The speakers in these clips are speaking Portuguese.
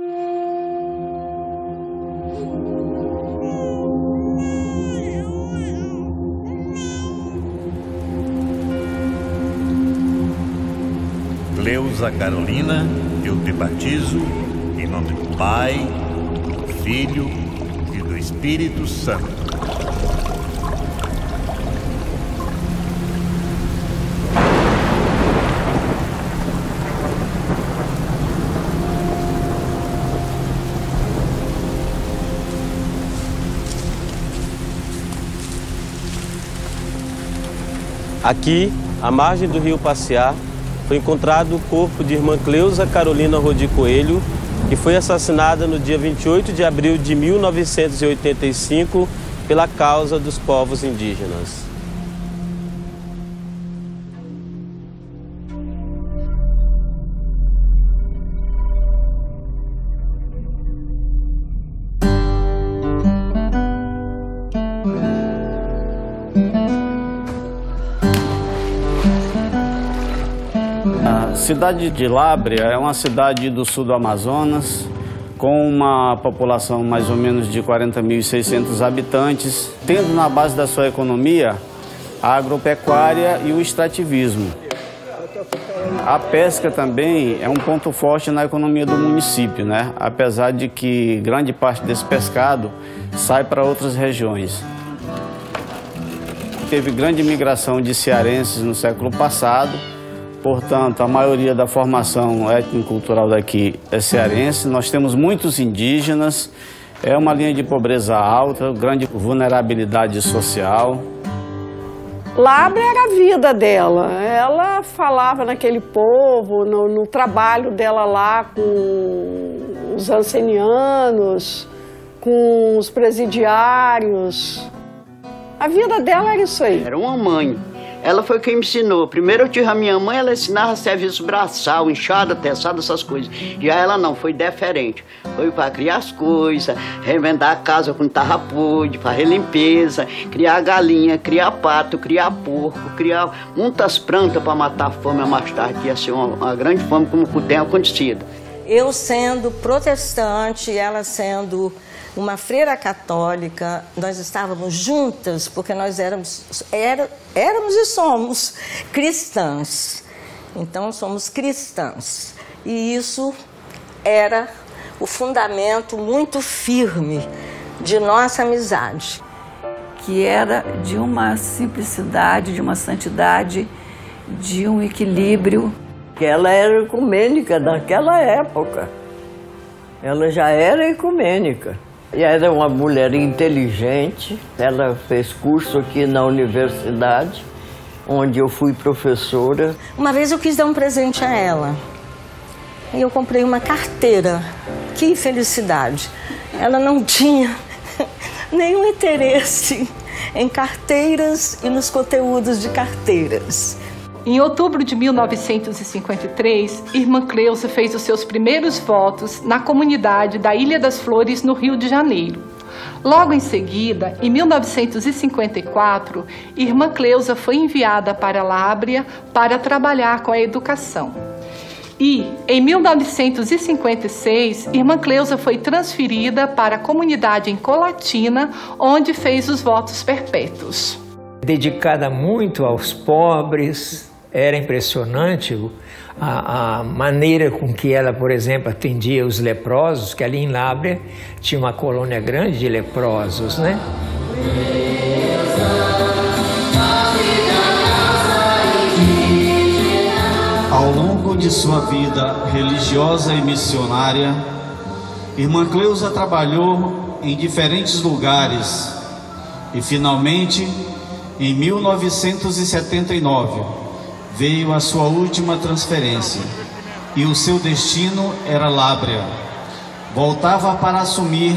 Leusa Carolina, eu te batizo em nome do Pai, do Filho e do Espírito Santo. Aqui, à margem do rio Passear, foi encontrado o corpo de irmã Cleusa Carolina Rodi Coelho, que foi assassinada no dia 28 de abril de 1985 pela causa dos povos indígenas. Cidade de Lábrea é uma cidade do sul do Amazonas, com uma população mais ou menos de 40.600 habitantes, tendo na base da sua economia a agropecuária e o extrativismo. A pesca também é um ponto forte na economia do município, né? apesar de que grande parte desse pescado sai para outras regiões. Teve grande migração de cearenses no século passado, Portanto, a maioria da formação étnico-cultural daqui é cearense. Nós temos muitos indígenas, é uma linha de pobreza alta, grande vulnerabilidade social. Labra era a vida dela. Ela falava naquele povo, no, no trabalho dela lá com os ancenianos, com os presidiários. A vida dela era isso aí. Era uma mãe. Ela foi quem me ensinou. Primeiro eu tive a minha mãe, ela ensinava serviço braçal, enxada, teçada, essas coisas. Já ela não, foi diferente. Foi para criar as coisas, remendar a casa quando estava podre, fazer limpeza, criar galinha, criar pato, criar porco, criar muitas plantas para matar a fome mais tarde, que ia ser uma, uma grande fome como tem acontecido. Eu sendo protestante, ela sendo uma freira católica, nós estávamos juntas porque nós éramos, era, éramos e somos cristãs. Então, somos cristãs. E isso era o fundamento muito firme de nossa amizade. Que era de uma simplicidade, de uma santidade, de um equilíbrio. Que ela era ecumênica naquela época. Ela já era ecumênica. E era uma mulher inteligente, ela fez curso aqui na universidade, onde eu fui professora. Uma vez eu quis dar um presente a ela. E eu comprei uma carteira. Que felicidade! Ela não tinha nenhum interesse em carteiras e nos conteúdos de carteiras. Em outubro de 1953, Irmã Cleusa fez os seus primeiros votos na comunidade da Ilha das Flores, no Rio de Janeiro. Logo em seguida, em 1954, Irmã Cleusa foi enviada para Lábrea para trabalhar com a educação. E, em 1956, Irmã Cleusa foi transferida para a comunidade em Colatina, onde fez os votos perpétuos. Dedicada muito aos pobres, era impressionante a, a, maneira com que ela, por exemplo, atendia os leprosos, que ali em Lábrea tinha uma colônia grande de leprosos, né? Ao longo de sua vida religiosa e missionária, Irmã Cleusa trabalhou em diferentes lugares e, finalmente, em 1979, veio a sua última transferência e o seu destino era Lábrea. Voltava para assumir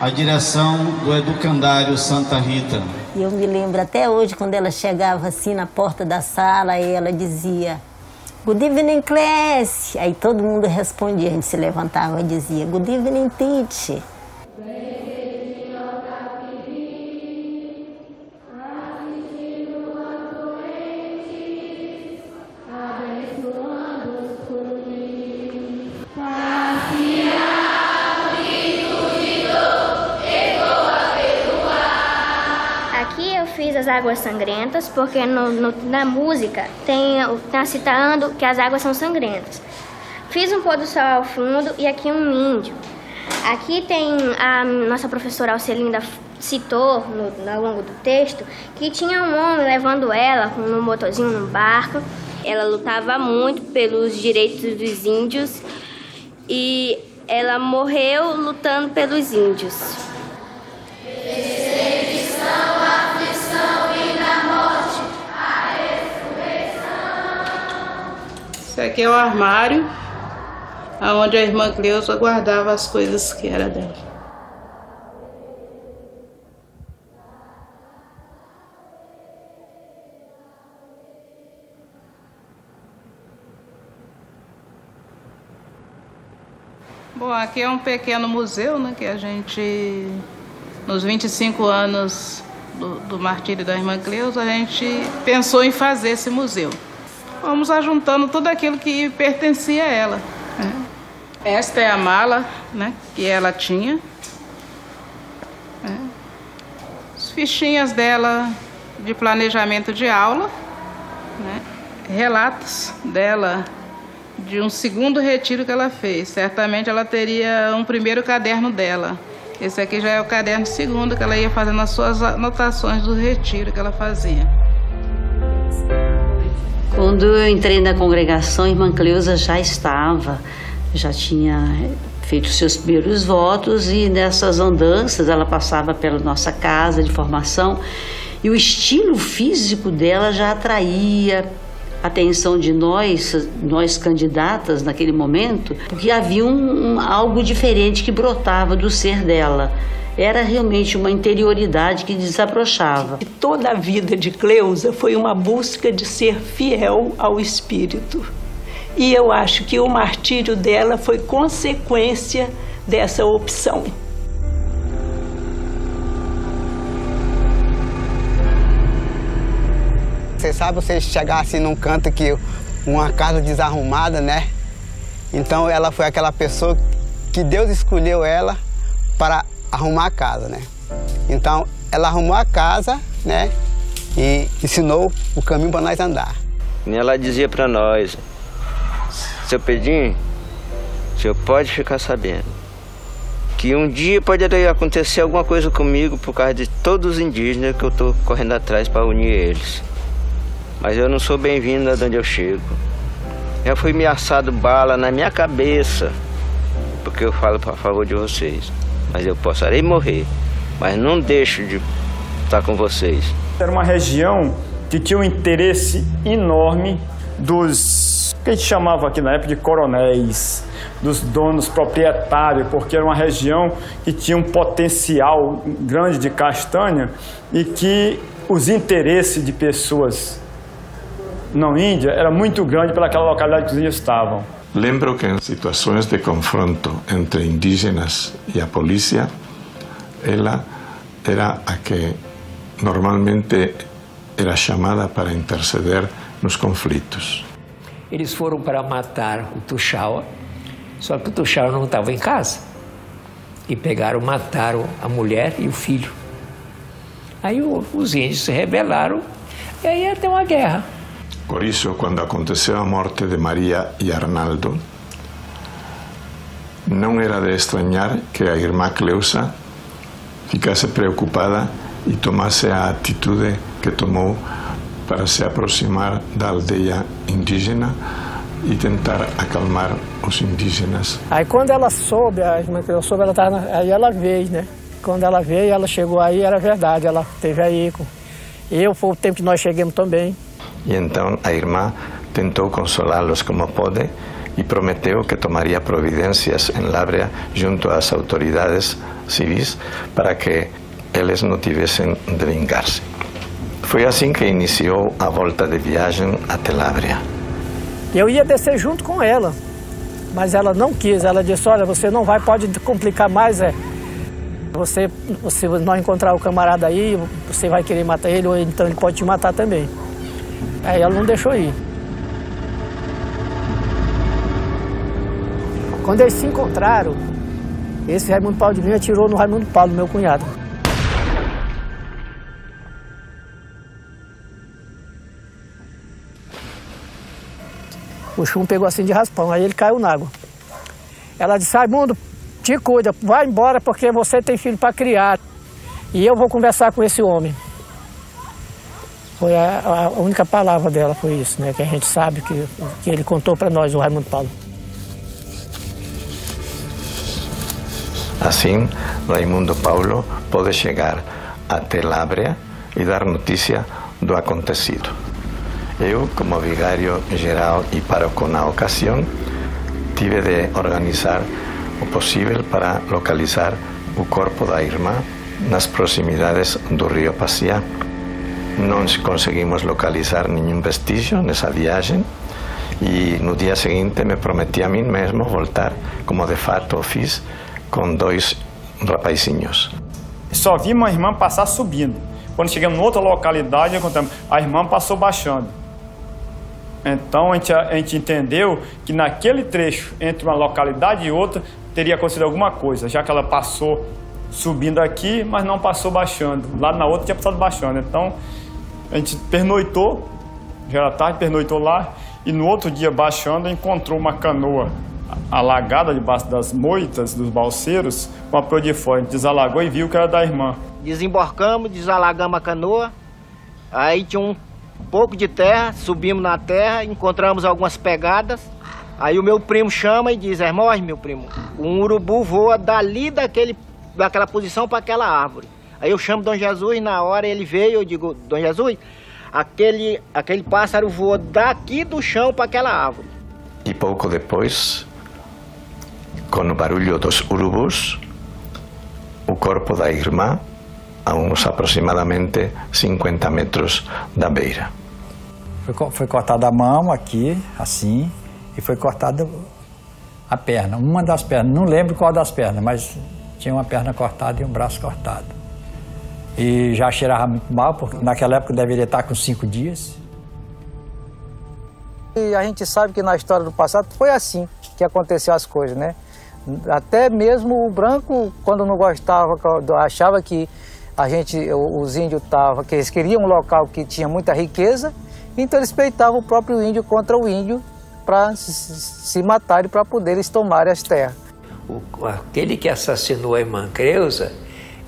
a direção do educandário Santa Rita. Eu me lembro até hoje quando ela chegava assim na porta da sala e ela dizia Good evening, class. Aí todo mundo respondia, a gente se levantava e dizia Good evening, teacher. Águas sangrentas, porque no, no, na música tem está citando que as águas são sangrentas. Fiz um pôr do sol ao fundo e aqui um índio. Aqui tem a nossa professora Alcelinda citou no, ao longo do texto que tinha um homem levando ela no motorzinho no barco. Ela lutava muito pelos direitos dos índios e ela morreu lutando pelos índios. Esse aqui é o armário onde a irmã Cleusa guardava as coisas que era dela. Bom, aqui é um pequeno museu, né, que a gente, nos 25 anos do, do martírio da irmã Cleusa, a gente pensou em fazer esse museu. Vamos ajuntando tudo aquilo que pertencia a ela. Né? Esta é a mala né, que ela tinha. Né? As fichinhas dela de planejamento de aula. Né? Relatos dela de um segundo retiro que ela fez. Certamente ela teria um primeiro caderno dela. Esse aqui já é o caderno segundo que ela ia fazendo as suas anotações do retiro que ela fazia. Quando eu entrei na congregação, a irmã Cleusa já estava, já tinha feito seus primeiros votos e nessas andanças ela passava pela nossa casa de formação e o estilo físico dela já atraía atenção de nós, nós candidatas naquele momento, porque havia um, um, algo diferente que brotava do ser dela. Era realmente uma interioridade que desabrochava. E toda a vida de Cleusa foi uma busca de ser fiel ao Espírito. E eu acho que o martírio dela foi consequência dessa opção. Você sabe, você chegar assim num canto que uma casa desarrumada, né? Então ela foi aquela pessoa que Deus escolheu ela para arrumar a casa, né? Então ela arrumou a casa, né? E ensinou o caminho para nós andar. E ela dizia para nós, seu Pedrinho, o senhor pode ficar sabendo que um dia pode acontecer alguma coisa comigo por causa de todos os indígenas que eu estou correndo atrás para unir eles mas eu não sou bem-vindo de onde eu chego. Já fui ameaçado bala na minha cabeça, porque eu falo a favor de vocês. Mas eu possarei morrer, mas não deixo de estar com vocês. Era uma região que tinha um interesse enorme dos que a gente chamava aqui na época de coronéis, dos donos proprietários, porque era uma região que tinha um potencial grande de castanha e que os interesses de pessoas não Índia era muito grande pelaquela localidade que eles estavam. Lembro que em situações de confronto entre indígenas e a polícia, ela era a que normalmente era chamada para interceder nos conflitos. Eles foram para matar o Tuxaua, só que o Tuxaua não estava em casa. E pegaram, mataram a mulher e o filho. Aí os índios se rebelaram e aí ter uma guerra. Por isso, quando aconteceu a morte de Maria e Arnaldo, não era de estranhar que a irmã Cleusa ficasse preocupada e tomasse a atitude que tomou para se aproximar da aldeia indígena e tentar acalmar os indígenas. Aí quando ela soube, a irmã Cleusa soube, ela tava, aí ela veio, né? Quando ela veio, ela chegou aí, era verdade, ela teve aí. Eu, foi o tempo que nós chegamos também. E então a irmã tentou consolá-los como pôde e prometeu que tomaria providências em Lábrea junto às autoridades civis para que eles não tivessem de vingar-se. Foi assim que iniciou a volta de viagem até Lábrea. Eu ia descer junto com ela, mas ela não quis. Ela disse: Olha, você não vai, pode complicar mais. É. Você, você não encontrar o camarada aí, você vai querer matar ele, ou então ele pode te matar também. Aí ela não deixou ir. Quando eles se encontraram, esse Raimundo Paulo de Vinha atirou no Raimundo Paulo, meu cunhado. O chum pegou assim de raspão, aí ele caiu na água. Ela disse, Raimundo, te cuida, vai embora porque você tem filho para criar. E eu vou conversar com esse homem. Foi a, a, única palavra dela, foi isso, né? Que a gente sabe que, que ele contou para nós, o Raimundo Paulo. Assim, Raimundo Paulo pode chegar até Lábrea e dar notícia do acontecido. Eu, como vigário geral e pároco na ocasião, tive de organizar o possível para localizar o corpo da irmã nas proximidades do rio Paciá. Não conseguimos localizar nenhum vestígio nessa viagem e no dia seguinte me prometi a mim mesmo voltar, como de fato fiz, com dois rapazinhos. Só vi uma irmã passar subindo. Quando chegamos em outra localidade, encontramos a irmã passou baixando. Então a gente, a gente entendeu que naquele trecho entre uma localidade e outra teria acontecido alguma coisa, já que ela passou subindo aqui, mas não passou baixando. Lá na outra tinha passado baixando. Então a gente pernoitou, já era tarde, pernoitou lá, e no outro dia baixando encontrou uma canoa alagada debaixo das moitas dos balseiros, com a proa de fora. A gente desalagou e viu que era da irmã. Desembarcamos, desalagamos a canoa, aí tinha um pouco de terra, subimos na terra, encontramos algumas pegadas. Aí o meu primo chama e diz, irmão, meu primo, um urubu voa dali daquele, daquela posição para aquela árvore. Aí eu chamo Dom Jesus, na hora ele veio, eu digo, Dom Jesus, aquele, aquele pássaro voou daqui do chão para aquela árvore. E pouco depois, com o barulho dos urubus, o corpo da irmã a uns aproximadamente 50 metros da beira. Foi, foi cortada a mão aqui, assim, e foi cortada a perna, uma das pernas, não lembro qual das pernas, mas tinha uma perna cortada e um braço cortado. E já cheirava muito mal, porque naquela época deveria estar com cinco dias. E a gente sabe que na história do passado foi assim que aconteceu as coisas, né? Até mesmo o branco, quando não gostava, achava que a gente, os índios estavam, que eles queriam um local que tinha muita riqueza, então eles peitavam o próprio índio contra o índio para se matarem para poder eles tomarem as terras. O, aquele que assassinou a irmã Creuza,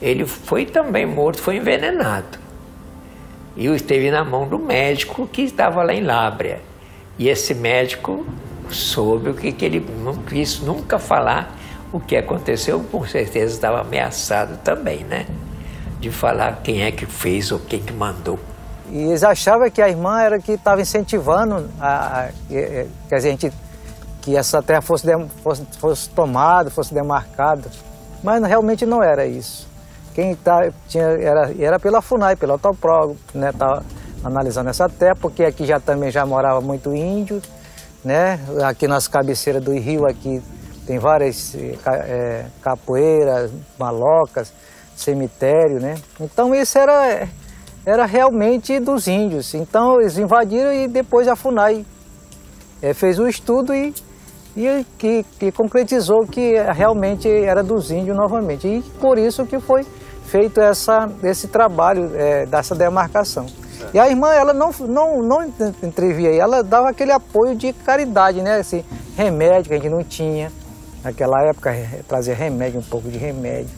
ele foi também morto, foi envenenado. E esteve na mão do médico que estava lá em Lábrea. E esse médico soube o que, que ele não quis nunca falar o que aconteceu, com certeza estava ameaçado também, né? De falar quem é que fez ou quem que mandou. E eles achavam que a irmã era que estava incentivando a, a, que a gente que essa terra fosse, fosse, fosse tomada, fosse demarcada. Mas realmente não era isso. Quem tá, tinha, era, era pela FUNAI, pela Autopro, né, tá analisando essa terra, porque aqui já também já morava muito índio, né? Aqui nas cabeceiras do rio aqui tem várias é, capoeiras, malocas, cemitério, né? Então isso era, era realmente dos índios. Então eles invadiram e depois a FUNAI é, fez o estudo e, e que, que concretizou que realmente era dos índios novamente. E por isso que foi feito essa, esse trabalho é, dessa demarcação. E a irmã, ela não, não, não entrevia, ela dava aquele apoio de caridade, né? Assim, remédio que a gente não tinha. Naquela época, trazia remédio, um pouco de remédio.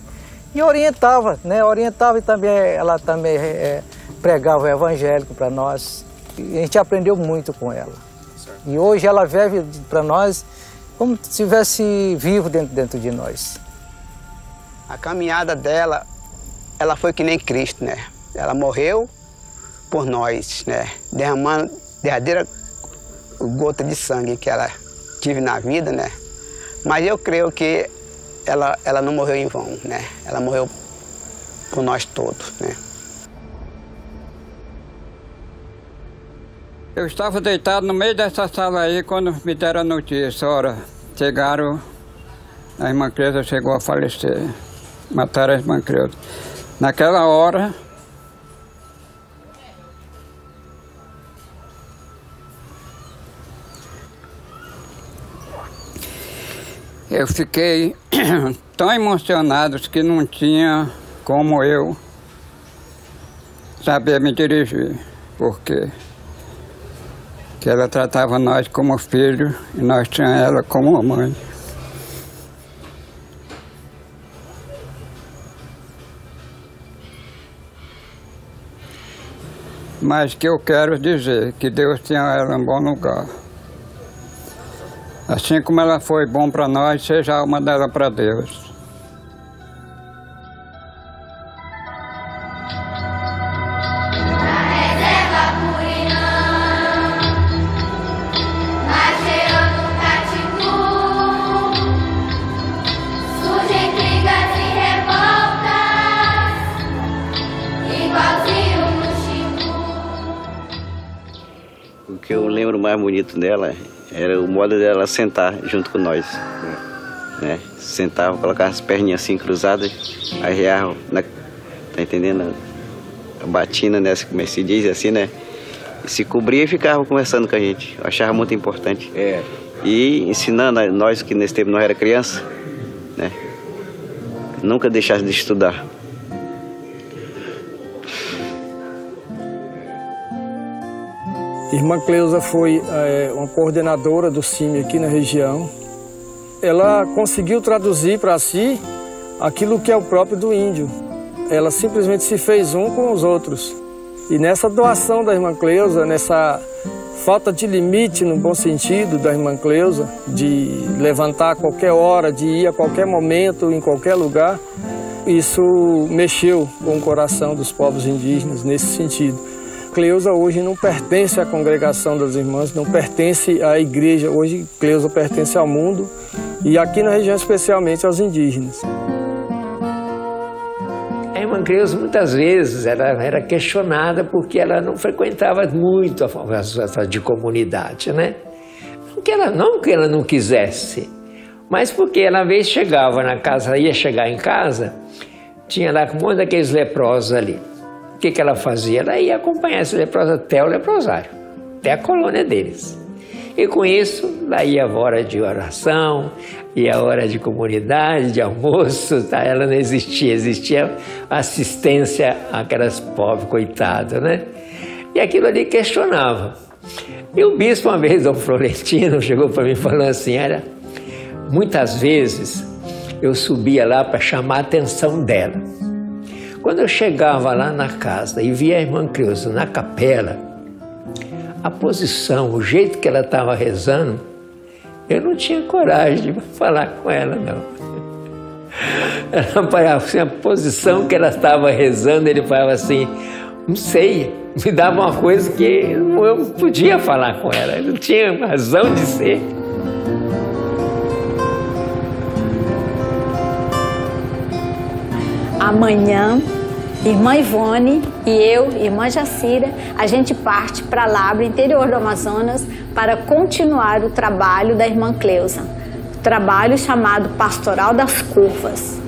E orientava, né? Orientava e também, ela também é, pregava o evangélico para nós. E a gente aprendeu muito com ela. E hoje ela vive para nós como se estivesse vivo dentro, dentro de nós. A caminhada dela, ela foi que nem Cristo, né? Ela morreu por nós, né? Derramando derradeira gota de sangue que ela tive na vida, né? Mas eu creio que ela, ela não morreu em vão, né? Ela morreu por nós todos, né? Eu estava deitado no meio dessa sala aí quando me deram a notícia. Ora, chegaram, a irmã Creuza chegou a falecer. Mataram a irmã Creuza. Naquela hora, eu fiquei tão emocionado que não tinha como eu saber me dirigir, porque que ela tratava nós como filho e nós tínhamos ela como mãe. Mas que eu quero dizer que Deus tinha ela em bom lugar. Assim como ela foi bom para nós, seja a alma dela para Deus. Que eu lembro mais bonito dela era o modo dela sentar junto com nós. Né? Sentava, colocava as perninhas assim cruzadas, arreava, na, tá entendendo? A batina, né? Como é que se diz assim, né? Se cobria e ficava conversando com a gente. Eu achava muito importante. É. E ensinando a nós que nesse tempo nós era criança, né? Nunca deixasse de estudar. Irmã Cleusa foi é, uma coordenadora do CIMI aqui na região. Ela conseguiu traduzir para si aquilo que é o próprio do índio. Ela simplesmente se fez um com os outros. E nessa doação da irmã Cleusa, nessa falta de limite, no bom sentido, da irmã Cleusa, de levantar a qualquer hora, de ir a qualquer momento, em qualquer lugar, isso mexeu com o coração dos povos indígenas nesse sentido. Cleusa hoje não pertence à congregação das irmãs, não pertence à igreja. Hoje Cleusa pertence ao mundo e aqui na região especialmente aos indígenas. A irmã Creuza muitas vezes ela era questionada porque ela não frequentava muito a de comunidade, né? Não que ela não que ela não quisesse, mas porque ela vez chegava na casa, ia chegar em casa, tinha lá um monte daqueles leprosos ali. O que, que ela fazia? Ela ia acompanhar esses leprosos até o leprosário, até a colônia deles. E com isso, daí a hora de oração, e a hora de comunidade, de almoço, tá? ela não existia, existia assistência àquelas pobres coitadas, né? E aquilo ali questionava. E o bispo, uma vez, Dom Florentino, chegou para mim falando assim, olha, muitas vezes eu subia lá para chamar a atenção dela. Quando eu chegava lá na casa e via a irmã Creuza na capela, a posição, o jeito que ela estava rezando, eu não tinha coragem de falar com ela, não. Ela, assim, a posição que ela estava rezando, ele falava assim, não sei, me dava uma coisa que eu podia falar com ela, não tinha razão de ser. Amanhã, irmã Ivone e eu, irmã Jacira, a gente parte para Labra, interior do Amazonas, para continuar o trabalho da irmã Cleusa. O trabalho chamado Pastoral das Curvas.